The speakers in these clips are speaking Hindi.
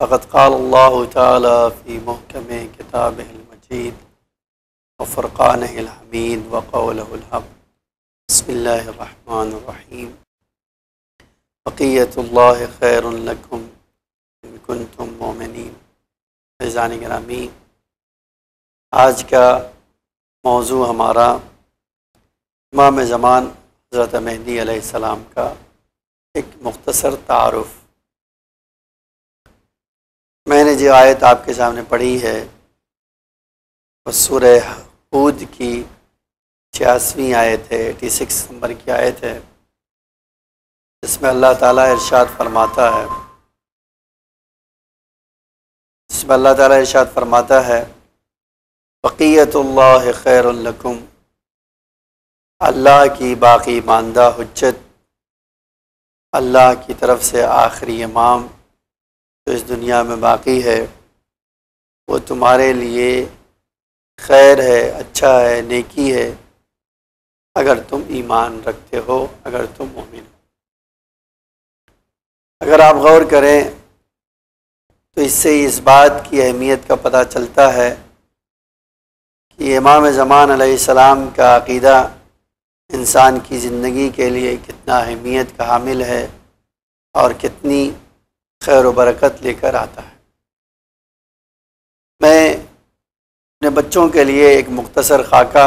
फ़कत क़ाल तफ़ी महकम किताब मजीद फ़ुरक़ान हमीद वक़ौलहब बसमीम बक़ीतल्ला खैरकुम कुन तुम मोमिन फ़ैज़ान ग्रामी आज का मौजू हमारा इमाम ज़मान हज़रत महदी अलैहिस्सलाम का एक मुख्तसर तारफ़ मैंने जो आयत आपके सामने पढ़ी है सूरह हूद की छियासवीं आयत है एटी सिक्स नंबर की आयत है, जिसमें अल्लाह ताला इरशाद फरमाता है। जिसमें अल्लाह ताला इरशाद फरमाता है फ़कीतल्ला खैरकुम अल्लाह की बाकी मानदा हजत अल्लाह की तरफ़ से आखिरी इमाम। जो इस दुनिया में बाकी है, वो तुम्हारे लिए खैर है अच्छा है, नेकी है, अगर तुम ईमान रखते हो, अगर तुम मोमिन हो। अगर आप गौर करें तो इससे इस बात की अहमियत का पता चलता है कि इमाम ज़मान सलाम का अकीदा इंसान की ज़िंदगी के लिए कितना अहमियत का हामिल है और कितनी खैर बरकत लेकर आता है। मैं अपने बच्चों के लिए एक मुख्तसर खाका,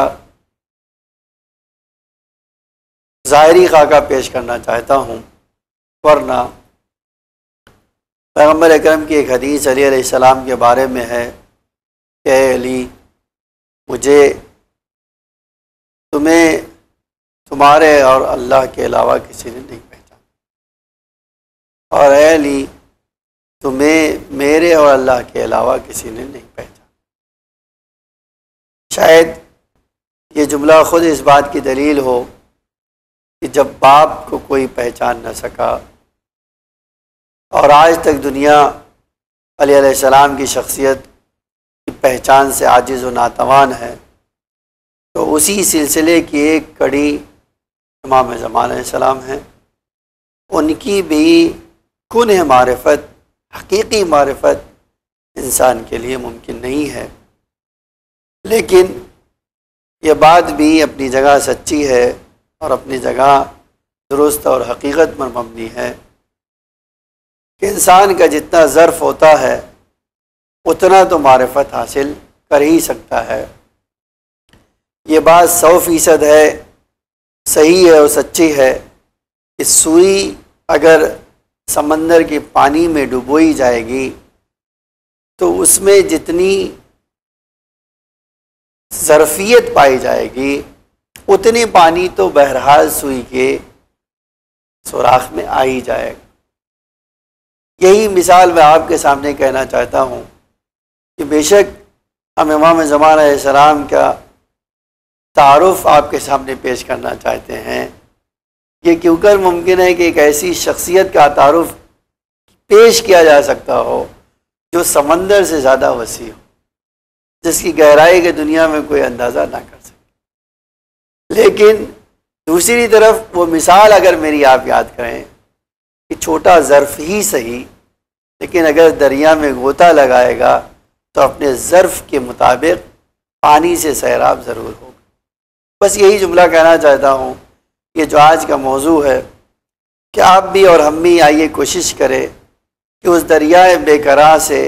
ज़ाहरी खाका पेश करना चाहता हूँ, वरना पैगंबर अक्रम की एक हदीस अली सलाम के बारे में है कि अली, मुझे तुम्हें, तुम्हारे और अल्लाह के अलावा किसी ने नहीं पहचाना। और अली तुम्हें मेरे और अल्लाह के अलावा किसी ने नहीं पहचाना। शायद ये जुमला ख़ुद इस बात की दलील हो कि जब बाप को कोई पहचान न सका और आज तक दुनिया सलाम की शख्सियत की पहचान से आजिज़ व नातवान है तो उसी सिलसिले की एक कड़ी इमाम ज़मान सलाम हैं। उनकी भी कन मारफत हकीकी मारफत इंसान के लिए मुमकिन नहीं है। लेकिन यह बात भी अपनी जगह सच्ची है और अपनी जगह दुरुस्त और हकीकत पर मबनी है कि इंसान का जितना ज़र्फ़ होता है, उतना तो मारफत हासिल कर ही सकता है। ये बात सौ फ़ीसद है, सही है और सच्ची है कि सुई अगर समंदर के पानी में डुबोई जाएगी तो उसमें जितनी ज़रफ़ियत पाई जाएगी, उतनी पानी तो बहरहाल सुई के सुराख में आ ही जाएगा। यही मिसाल मैं आपके सामने कहना चाहता हूँ कि बेशक हम इमाम ज़मान सलाम का तारफ़ आपके सामने पेश करना चाहते हैं ये क्यों कर मुमकिन है कि एक ऐसी शख्सियत का तारफ़ पेश किया जा सकता हो, जो समंदर से ज़्यादा वसी हो, जिसकी गहराई के दुनिया में कोई अंदाज़ा ना कर सके। लेकिन दूसरी तरफ़ वो मिसाल अगर मेरी आप याद करें कि छोटा ज़र्फ़ ही सही, लेकिन अगर दरिया में गोता लगाएगा तो अपने ज़र्फ़ के मुताबिक पानी से सैराब ज़रूर होगा। बस यही जुमला कहना चाहता हूँ ये जो आज का मौजू है कि आप भी और हम भी आइए कोशिश करें कि उस दरियाए बेकरार से,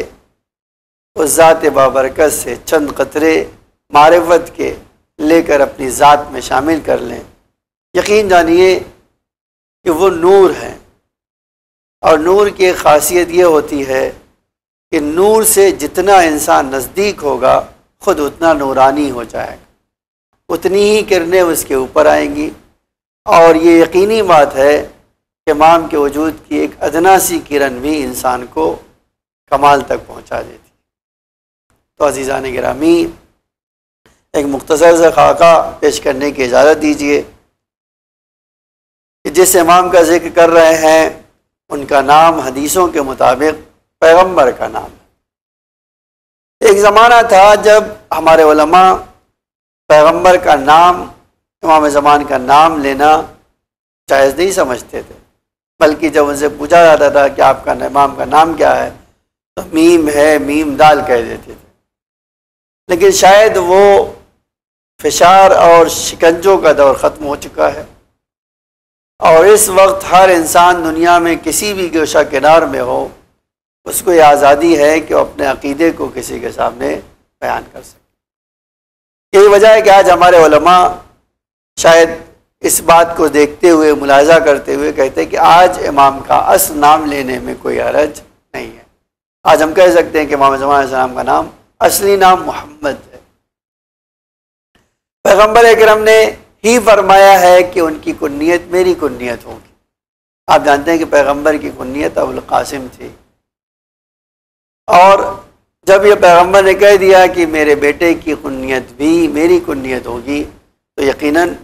उस ज़ात बाबरकत से चंद कतरे मारवत के लेकर अपनी ज़ात में शामिल कर लें। यकीन जानिए कि वो नूर हैं। और नूर की खासियत ये होती है कि नूर से जितना इंसान नज़दीक होगा, खुद उतना नूरानी हो जाएगा। उतनी ही किरणें उसके ऊपर आएँगी। और ये यकीनी बात है कि इमाम के वजूद की एक अदना सी किरण भी इंसान को कमाल तक पहुँचा देती तो अजीज़ान गिरामी, एक मुख्तसर से खाका पेश करने की इजाज़त दीजिए कि जिस इमाम का ज़िक्र कर रहे हैं, उनका नाम हदीसों के मुताबिक पैगंबर का नाम है। एक ज़माना था जब हमारे पैगंबर का नाम इमाम ज़मान का नाम लेना जायज़ नहीं समझते थे। बल्कि जब उनसे पूछा जाता था कि आपका इमाम का नाम क्या है तो मीम है, मीम दाल कह देते थे। लेकिन शायद वो फिशार और शिकंजों का दौर ख़त्म हो चुका है। और इस वक्त हर इंसान दुनिया में किसी भी गोशा किनार में हो, उसको ये आज़ादी है कि वो अपने अकीदे को किसी के सामने बयान कर सके। यही वजह है कि आज हमारे शायद इस बात को देखते हुए मुलाजा करते हुए कहते हैं कि आज इमाम का असल नाम लेने में कोई अरज नहीं है। आज हम कह सकते हैं कि इमाम जमान का नाम, असली नाम मोहम्मद है। पैगंबर अक्रम ने ही फरमाया है कि उनकी कुन्नीत मेरी कुन्नीत होगी। आप जानते हैं कि पैगंबर की कुन्नीत अबुल कासिम थी। और जब ये पैगंबर ने कह दिया कि मेरे बेटे की कुन्नीत भी मेरी कुन्नीत होगी तो यकीनन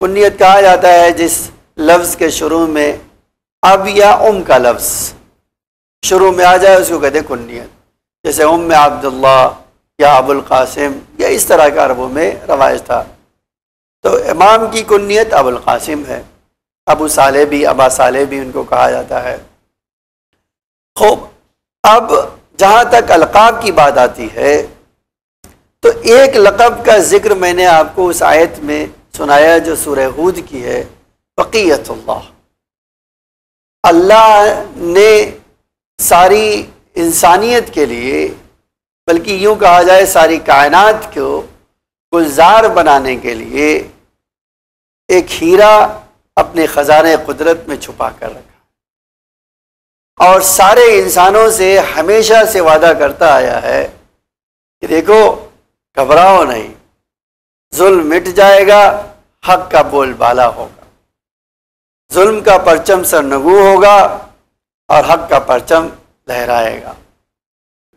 कुन्नीत कहा जाता है जिस लफ्ज़ के शुरू में अब या उम का लफ्ज़। शुरू में आ जाए, उसको कहते हैं कुन्नीत जैसे उम अब्दुल्ला या अबुल कासिम, या इस तरह के अरबों में रवाज था। तो इमाम की कुन्नीत अबुल कासिम है। अबू साले भी, अबा साले भी उनको कहा जाता है। खूब, अब जहाँ तक अलकाब की बात आती है तो एक लकब का ज़िक्र मैंने आपको उस आयत में सुनाया जो सूरह हूद की है फ़कीयतुल्लाह अल्लाह ने सारी इंसानियत के लिए, बल्कि यूँ कहा जाए सारी कायनात को गुलजार बनाने के लिए एक हीरा अपने ख़जाने कुदरत में छुपा कर रखा और सारे इंसानों से हमेशा से वादा करता आया है कि देखो, घबराओ नहीं। मिट जाएगा, हक का बोल बाला होगा। जुल्म का परचम सरनगू होगा और हक का परचम लहराएगा।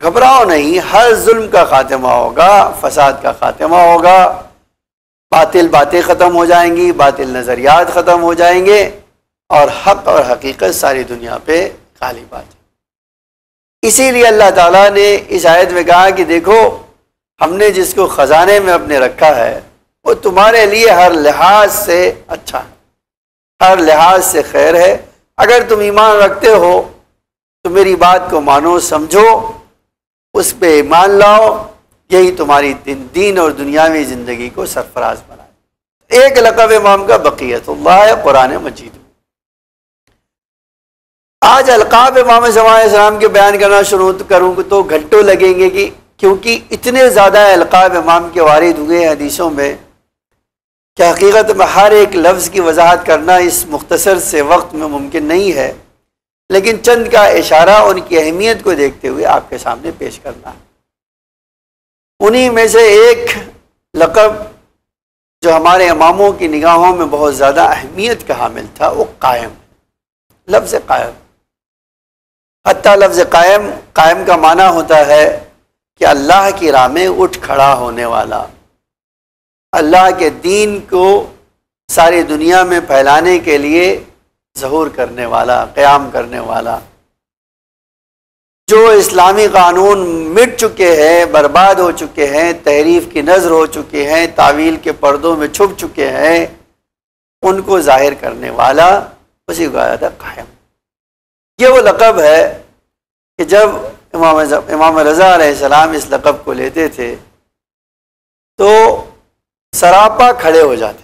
घबराओ नहीं, हर जुल्म का खात्मा होगा, फसाद का खात्मा होगा। बातिल बातें ख़त्म हो जाएँगी, बातिल नज़रियात ख़त्म हो जाएँगे और हक और हकीकत सारी दुनिया पे खाली बात इसीलिए अल्लाह ताला ने इस आयत में कहा कि देखो, हमने जिसको ख़जाने में अपने रखा है वो तुम्हारे लिए हर लिहाज से अच्छा है। हर लिहाज से खैर है। अगर तुम ईमान रखते हो तो मेरी बात को मानो, समझो, उस पर ईमान लाओ। यही तुम्हारी दिन, दीन और दुनियावी ज़िंदगी को सरफराज बनाए। एक लकब इमाम का बकीयत है, कुरान मजीद आज अलकाब इमाम जमाम के बयान करना शुरू करूँ तो घंटों लगेंगे कि क्योंकि इतने ज़्यादा अलकाब इमाम के वारिद हुए हदीसों में कि हकीकत में हर एक लफ्ज़ की वजाहत करना इस मुख्तसर से वक्त में मुमकिन नहीं है, लेकिन चंद का इशारा उनकी अहमियत को देखते हुए आपके सामने पेश करना। है उन्हीं में से एक लकब जो हमारे इमामों की निगाहों में बहुत ज़्यादा अहमियत का हामिल था, वो कायम, लफ्ज़ कायम। हती लफ्ज़ कायम कायम का माना होता है कि अल्लाह की राह में उठ खड़ा होने वाला। अल्लाह के दीन को सारी दुनिया में फैलाने के लिए जहूर करने वाला, क़याम करने वाला। जो इस्लामी कानून मिट चुके हैं, बर्बाद हो चुके हैं, तहरीफ की नज़र हो चुके हैं, तावील के पर्दों में छुप चुके हैं, उनको ज़ाहिर करने वाला उसी को आया कायम। ये वो लकब है कि जब इमाम इमाम रज़ा सलाम इस लकब को लेते थे तो सरापा खड़े हो जाते।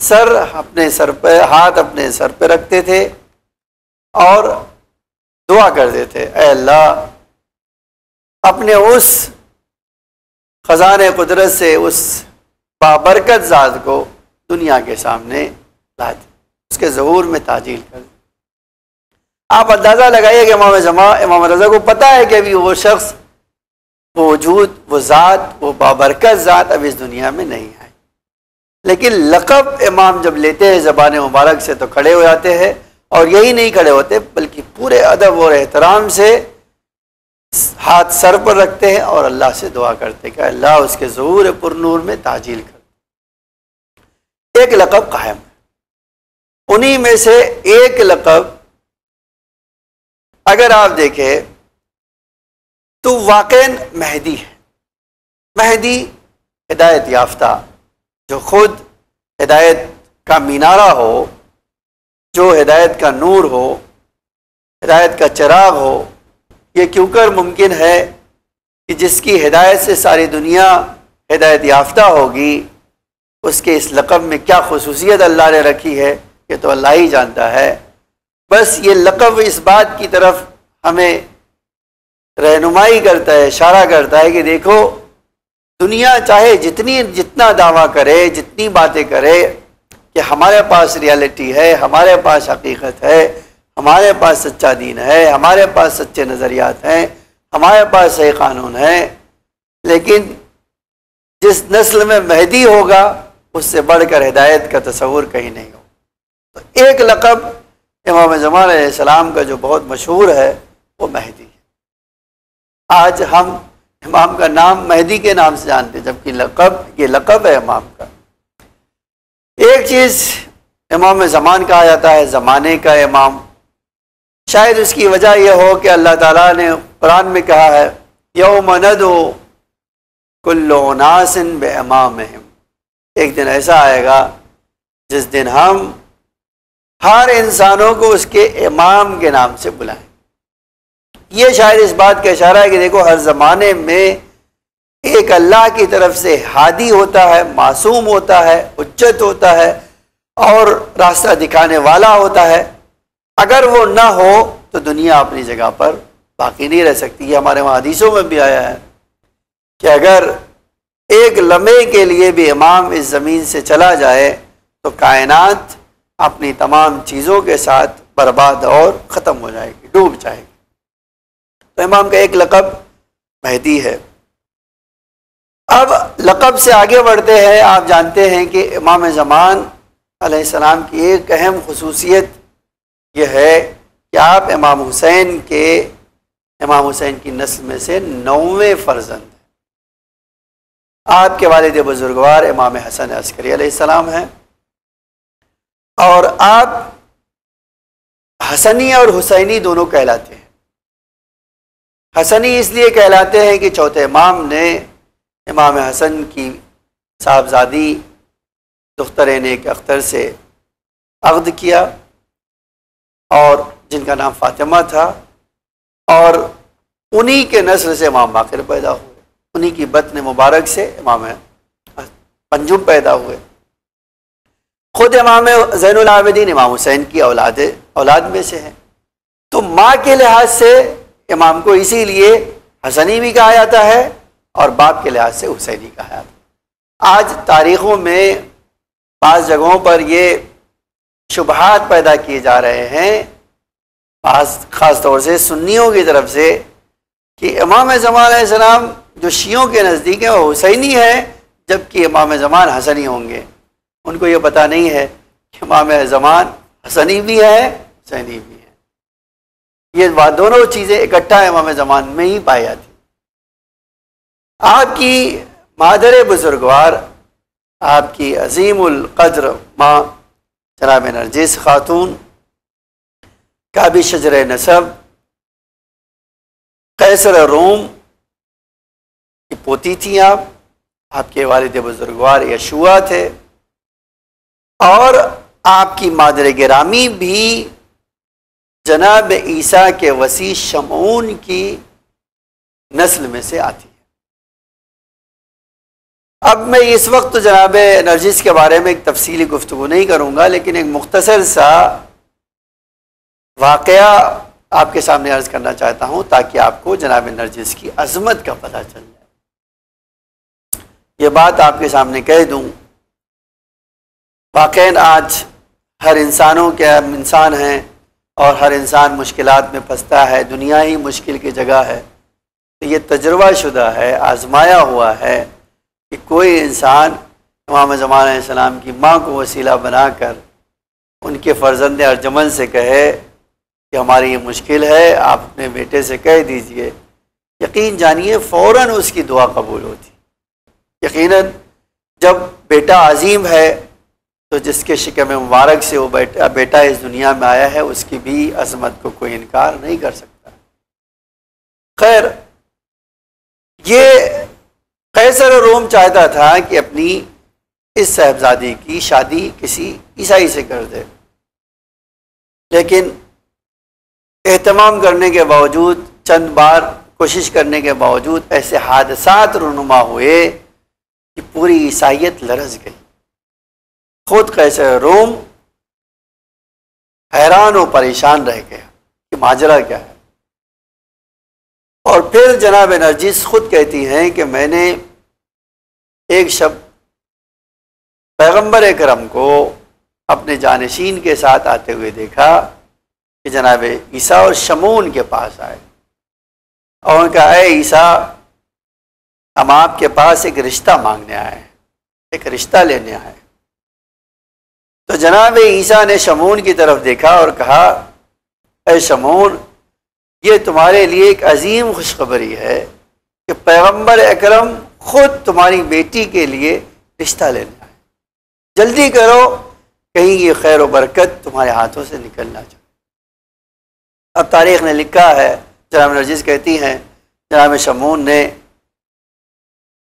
सर अपने सर पे, हाथ अपने सर पे रखते थे और दुआ करते थे अल्लाह, अपने उस ख़जान कुदरत से उस बाबरकत ज़ात को दुनिया के सामने ला उसके जहूर में ताजील कर आप अंदाज़ा लगाइए कि इमाम जमा, इमाम रजा को पता है कि अभी वो शख्स वो वजूद, वो ज़ात, वो बाबरकत ज़ात अब इस दुनिया में नहीं आई लेकिन लकब इमाम जब लेते हैं, ज़बान मुबारक से तो खड़े हो जाते हैं और यही नहीं खड़े होते, बल्कि पूरे अदब और एहतराम से हाथ सर पर रखते हैं और अल्लाह से दुआ करते हैं कि अल्लाह उसके जहूर पुरनूर में ताजील कर एक लकब कायम है। उन्हीं में से एक लकब, अगर आप देखें तो वाक़ महदी है। महदी हिदायत याफ्ता, जो खुद हिदायत का मीनारा हो, जो हिदायत का नूर हो, हिदायत का चराग हो, ये क्यों कर मुमकिन है कि जिसकी हिदायत से सारी दुनिया हिदायत याफ्ता होगी, उसके इस लकब में क्या खसूसियत अल्लाह ने रखी है, ये तो अल्लाह ही जानता है। बस ये लकब इस बात की तरफ़ हमें रहनुमाई करता है, इशारा करता है कि देखो, दुनिया चाहे जितनी, जितना दावा करे, जितनी बातें करे कि हमारे पास रियलिटी है, हमारे पास हकीकत है, हमारे पास सच्चा दीन है, हमारे पास सच्चे नज़रियात हैं, हमारे पास सही कानून है, लेकिन जिस नस्ल में महदी होगा, उससे बढ़कर हिदायत का तस्वूर कहीं नहीं हो तो एक लकब इमाम जमान सलाम का जो बहुत मशहूर है, वो महदी। आज हम इमाम का नाम, महदी के नाम से जानते जबकि लकब, ये लकब है इमाम का। एक चीज़ इमाम ज़मान कहा जाता है, ज़माने का इमाम। शायद उसकी वजह यह हो कि अल्लाह ताला ने कुरान में कहा है, यौम नदो बे इमाम एक दिन ऐसा आएगा, जिस दिन हम हर इंसानों को उसके इमाम के नाम से बुलाएँ। ये शायद इस बात का इशारा है कि देखो, हर ज़माने में एक अल्लाह की तरफ़ से हादी होता है, मासूम होता है उच्चत होता है और रास्ता दिखाने वाला होता है। अगर वो ना हो तो दुनिया अपनी जगह पर बाकी नहीं रह सकती। ये हमारे वहाँ हदीसों में भी आया है कि अगर एक लम्हे के लिए भी इमाम इस ज़मीन से चला जाए तो कायनात अपनी तमाम चीज़ों के साथ बर्बाद और ख़त्म हो जाएगी, डूब जाएगी। इमाम का एक लकब महदी है। अब लकब से आगे बढ़ते हैं, आप जानते हैं कि इमाम ज़मान सलाम की एक अहम खसूसियत यह है कि आप इमाम हुसैन के, इमाम हुसैन की नस्ल में से नौवें फर्जंद आपके वालद बुजुर्गवार इमाम हसन अस्करी सलाम हैं। और आप हसनी और हुसैनी दोनों कहलाते हैं। हसनी इसलिए कहलाते हैं कि चौथे इमाम ने इमाम हसन की साहबजादी दुख्तर नेक अख्तर से अगद किया और जिनका नाम फातिमा था और उन्हीं के नस्ल से इमाम बाकर पैदा हुए। उन्हीं की बतन मुबारक से इमाम पंजुम पैदा हुए। खुद इमाम जैनआबदीन इमाम हुसैन की औलाद औलाद में से हैं। तो माँ के लिहाज से इमाम को इसीलिए हसनी भी कहा जाता है और बाप के लिहाज से हुसैनी कहा जाता है। आज तारीख़ों में बाज़ जगहों पर ये शुबहात पैदा किए जा रहे हैं ख़ास तौर से सुन्नियों की तरफ़ से, कि इमाम जमान जो शियों के नज़दीक हैं, वो हुसैनी है, जबकि इमाम जमान हसनी होंगे। उनको ये पता नहीं है कि इमाम जमान हसनी भी है, हुसैनी भी है। ये दोनों चीज़ें इकट्ठा इमाम जमान में ही पाई जाती। आपकी मादर बुजुर्गवार, आपकी अजीमुल कद्र माँ, जनाब नरजिस खातून का भी शजर नसब, कैसर रोम की पोती थी आप, आपके वालिद बुजुर्गवार यशुआ थे, और आपकी मादर गिरामी भी जनाब ईसा के वसी शमून की नस्ल में से आती है। अब मैं इस वक्त तो जनाब नर्जिस के बारे में एक तफसीली गुफ्तु नहीं करूँगा, लेकिन एक मुख्तसर सा वाक़ आपके सामने अर्ज़ करना चाहता हूँ, ताकि आपको जनाब नरजिस की अजमत का पता चल जाए। ये बात आपके सामने कह दूँ वाक़ आज हर इंसानों के, इंसान हैं और हर इंसान मुश्किल में फंसता है, दुनिया ही मुश्किल की जगह है। तो ये तजर्बा शुदा है, आजमाया हुआ है कि कोई इंसान इमाम ज़मान की माँ को वसीला बनाकर उनके फ़र्जंद अर्जमन से कहे कि हमारी ये मुश्किल है, आप अपने बेटे से कह दीजिए। यकीन जानिए फ़ौर उसकी दुआ कबूल होती। यकीनन, जब बेटा अजीम है तो जिसके शिकम मुबारक से वो बेटा बेटा इस दुनिया में आया है, उसकी भी अजमत को कोई इनकार नहीं कर सकता। खैर, ये कैसर रोम चाहता था कि अपनी इस साहबजादी की शादी किसी ईसाई से कर दे। लेकिन एहतमाम करने के बावजूद, चंद बार कोशिश करने के बावजूद ऐसे हादसात रुनुमा हुए कि पूरी ईसाइत लरस गई। खुद कैसे रोम हैरान और परेशान रह गया कि माजरा क्या है? और फिर जनाब नरजिस खुद कहती हैं कि मैंने एक शब्द पैगंबर करम को अपने जानशीन के साथ आते हुए देखा कि जनाब ईसा और शमून के पास आए। और उनका आए ईसा, हम आपके पास एक रिश्ता मांगने आए एक रिश्ता लेने आए तो जनाब ईसा ने शमून की तरफ़ देखा और कहा अरे शमून, ये तुम्हारे लिए एक अजीम खुशखबरी है कि पैगंबर अकरम खुद तुम्हारी बेटी के लिए रिश्ता लेना है। जल्दी करो, कहीं ये खैर बरकत तुम्हारे हाथों से निकलना चाहिए अब तारीख ने लिखा है, जनाब नजीज कहती हैं, जनाब शमून ने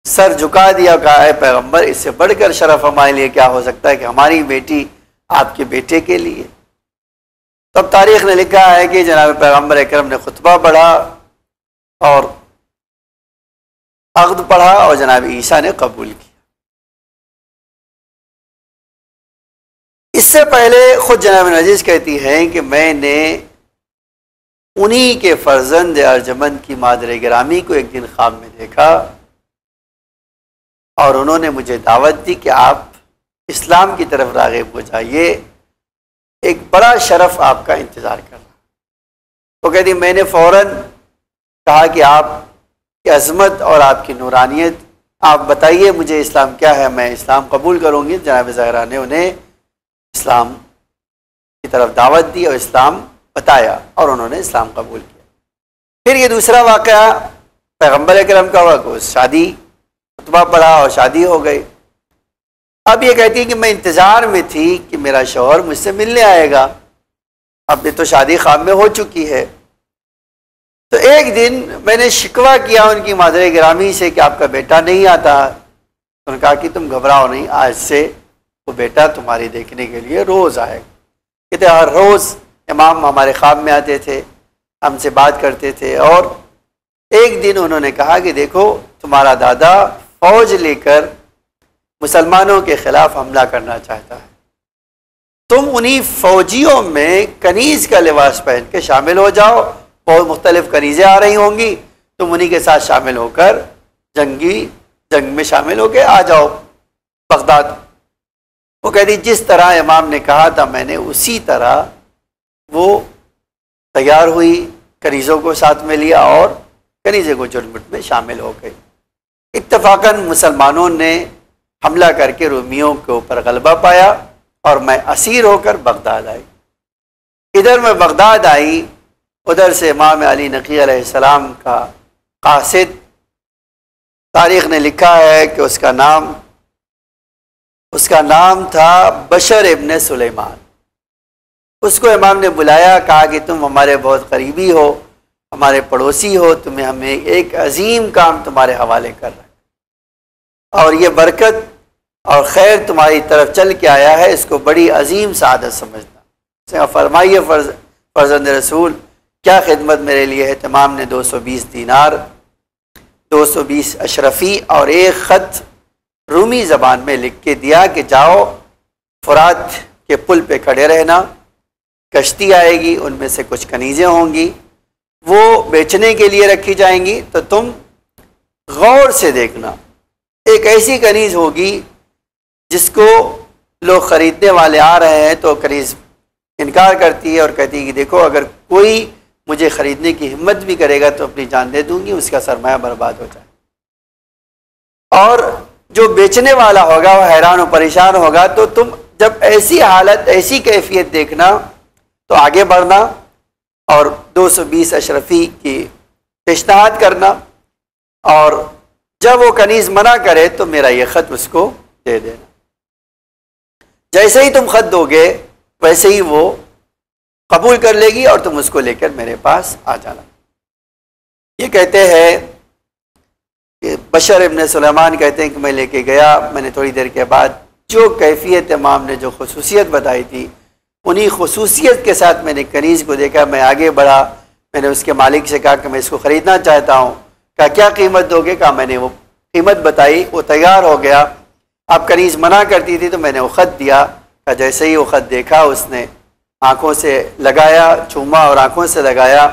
सर झुका दिया कहा है पैगंबर, इससे बढ़कर शरफ हमारे लिए क्या हो सकता है कि हमारी बेटी आपके बेटे के लिए? तब तारीख ने लिखा है कि जनाब पैगंबर अक्रम ने खुतबा पढ़ा और अगद पढ़ा और जनाब ईसा ने कबूल किया। इससे पहले खुद जनाब नजीज कहती हैं कि मैंने उन्हीं के फर्जंद अर्जमन की मादर ग्रामी को एक दिन ख्वाब में देखा। और उन्होंने मुझे दावत दी कि आप इस्लाम की तरफ़ रागब हो जाइए। एक बड़ा शरफ आपका इंतज़ार कर रहा वो कहती, मैंने फ़ौर कहा कि आपकी अजमत और आपकी नूरानियत, आप बताइए मुझे इस्लाम क्या है, मैं इस्लाम कबूल करूँगी। जनाब ज़हरा ने उन्हें इस्लाम की तरफ़ दावत दी और इस्लाम बताया और उन्होंने इस्लाम कबूल किया। फिर ये दूसरा वाक़ पैगंबर करम का हुआ शादी खुतबा पढ़ा और शादी हो गई। अब ये कहती है कि मैं इंतज़ार में थी कि मेरा शोहर मुझसे मिलने आएगा। अब ये तो शादी खाम में हो चुकी है। तो एक दिन मैंने शिकवा किया उनकी मादर ग्रामी से कि आपका बेटा नहीं आता। उन्होंने कहा कि तुम घबराओ नहीं, आज से वो बेटा तुम्हारे देखने के लिए रोज़ आएगा। कहते, हर रोज़ इमाम हमारे ख्वाब में आते थे, हमसे बात करते थे और एक दिन उन्होंने कहा कि देखो, तुम्हारा दादा फौज लेकर मुसलमानों के खिलाफ हमला करना चाहता है। तुम उन्हीं फौजियों में कनीज का लिबास पहन के शामिल हो जाओ। बहुत मुख्तलिफ़ कनीज़ें आ रही होंगी। तुम उन्हीं के साथ शामिल होकर जंगी, जंग में शामिल होकर आ जाओ। बगदाद। वो कहती जिस तरह इमाम ने कहा था, मैंने उसी तरह वो तैयार हुई, कनीज़ों को साथ में लिया और कनीज़े को जुलमुट में शामिल हो गई। इतफाक़न मुसलमानों ने हमला करके रोमियों के ऊपर गलबा पाया और मैं असीर होकर बगदाद आई। इधर मैं बगदाद आई, उधर से इमाम अली नकी सलाम का कासिद। तारीख ने लिखा है कि उसका नाम उसका नाम था बशर इबन सुलेमान। उसको इमाम ने बुलाया, कहा कि तुम हमारे बहुत करीबी हो हमारे पड़ोसी हो, तुम्हें हमें एक अजीम काम तुम्हारे हवाले कर रहा और ये बरकत और खैर तुम्हारी तरफ़ चल के आया है, इसको बड़ी अजीम सादत समझना। फरमाइए फ़र्ज़, फर्जंद रसूल, क्या खिदमत मेरे लिए है? तमाम ने 220 दीनार 220 अशरफ़ी और एक ख़त रूमी ज़बान में लिख के दिया कि जाओ, फुरात के पुल पे खड़े रहना, कश्ती आएगी, उनमें से कुछ कनीज़ें होंगी। वो बेचने के लिए रखी जाएँगी तो तुम गौर से देखना। एक ऐसी कनीज़ होगी जिसको लोग ख़रीदने वाले आ रहे हैं तो कनीज़ इनकार करती है और कहती है कि देखो, अगर कोई मुझे ख़रीदने की हिम्मत भी करेगा तो अपनी जान दे दूँगी, उसका सरमाया बर्बाद हो जाए। और जो बेचने वाला होगा, वो हैरान और परेशान होगा तो तुम जब ऐसी हालत, ऐसी कैफियत देखना तो आगे बढ़ना और 220 अशरफी की पेशनहाद करना। और जब वो कनीज़ मना करे तो मेरा ये ख़त उसको दे देना। जैसे ही तुम ख़त दोगे, वैसे ही वो कबूल कर लेगी और तुम उसको लेकर मेरे पास आ जाना। ये कहते हैं कि बशर इबन सलेमान कहते हैं कि मैं लेके गया। मैंने थोड़ी देर के बाद जो कैफियत इमाम ने जो खसूसियत बताई थी उन्हीं खसूसियत के साथ मैंने कनीज़ को देखा, मैं आगे बढ़ा। मैंने उसके मालिक से कहा कि मैं इसको ख़रीदना चाहता हूँ। कहा, क्या कीमत दोगे? कहा, मैंने वो कीमत बताई, वो तैयार हो गया। अब कनीज़ मना करती थी तो मैंने वो ख़त दिया। कहा, जैसे ही वो ख़त देखा उसने, आँखों से लगाया, चूमा और आँखों से लगाया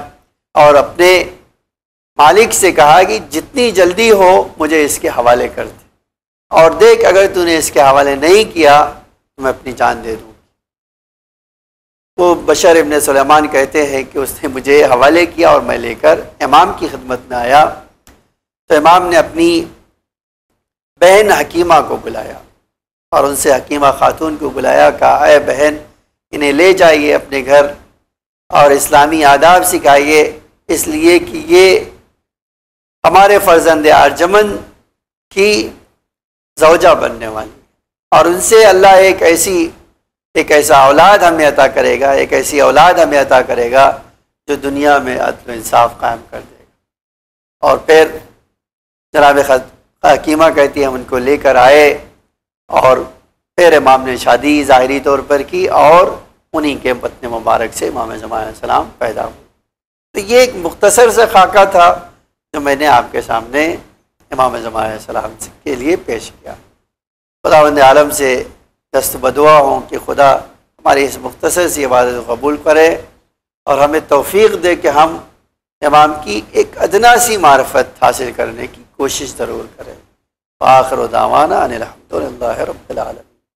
और अपने मालिक से कहा कि जितनी जल्दी हो मुझे इसके हवाले कर दे। और देख, अगर तूने इसके हवाले नहीं किया तो मैं अपनी जान दे दूँ। वो बशर इबन सलेमान कहते हैं कि उसने मुझे हवाले किया और मैं लेकर इमाम की खिदमत में आया। तो इमाम ने अपनी बहन हकीमा को बुलाया और उनसे हकीमा खातून को बुलाया, कहा, अय बहन, इन्हें ले जाइए अपने घर और इस्लामी आदाब सिखाइए, इसलिए कि ये हमारे फ़र्जंद आर्जमन की जवजा बनने वाली और उनसे अल्लाह एक ऐसी एक ऐसा औलाद हमें अता करेगा, एक ऐसी औलाद हमें अता करेगा जो दुनिया में अदल इंसाफ कायम कर देगा। और फिर जनाब हकीमा कहती है, हम उनको लेकर आए और फिर इमाम ने शादी ज़ाहरी तौर पर की और उन्हीं के पत्न मुबारक से इमाम जमाम पैदा हुए। तो ये एक मुख्तसर से खाका था जो मैंने आपके सामने इमाम जमाम के लिए पेश किया। खुदावंद आलम से दस्त बदुआ हों कि खुदा हमारी इस मुख्तर सी इबादत कबूल करे और हमें तोफ़ी दे कि हम इमाम की एक अदना सी मार्फत हासिल करने की कोशिश ज़रूर करें। आखिर दावाना अनिलहमदिल्ला रबालम